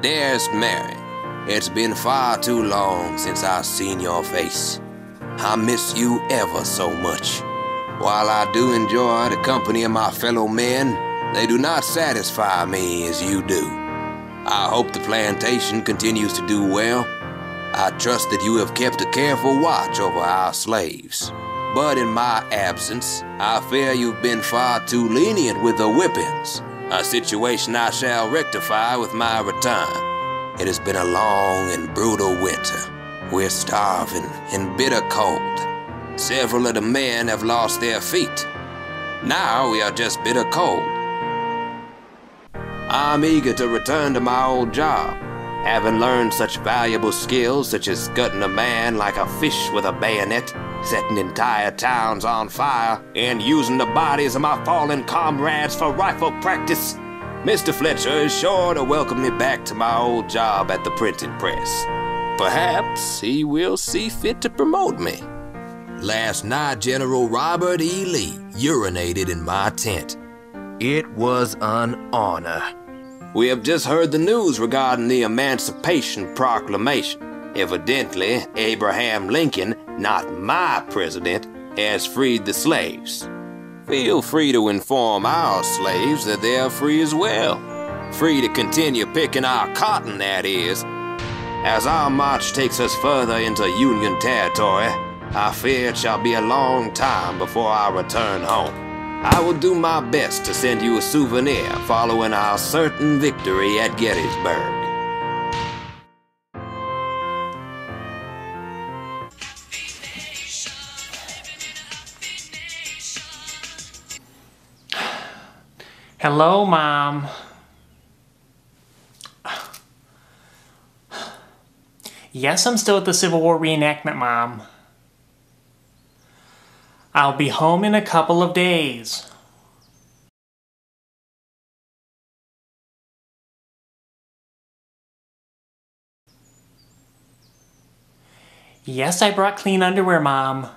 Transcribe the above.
Dearest Mary, it's been far too long since I've seen your face. I miss you ever so much. While I do enjoy the company of my fellow men, they do not satisfy me as you do. I hope the plantation continues to do well. I trust that you have kept a careful watch over our slaves. But in my absence, I fear you've been far too lenient with the whippings, a situation I shall rectify with my return. It has been a long and brutal winter. We're starving in bitter cold. Several of the men have lost their feet. Now we are just bitter cold. I'm eager to return to my old job, having learned such valuable skills such as gutting a man like a fish with a bayonet, setting entire towns on fire, and using the bodies of my fallen comrades for rifle practice. Mr. Fletcher is sure to welcome me back to my old job at the printing press. Perhaps he will see fit to promote me. Last night, General Robert E. Lee urinated in my tent. It was an honor. We have just heard the news regarding the Emancipation Proclamation. Evidently, Abraham Lincoln, not my president, has freed the slaves. Feel free to inform our slaves that they are free as well. Free to continue picking our cotton, that is. As our march takes us further into Union territory, I fear it shall be a long time before I return home. I will do my best to send you a souvenir following our certain victory at Gettysburg. Hello, Mom. Yes, I'm still at the Civil War reenactment, Mom. I'll be home in a couple of days. Yes, I brought clean underwear, Mom.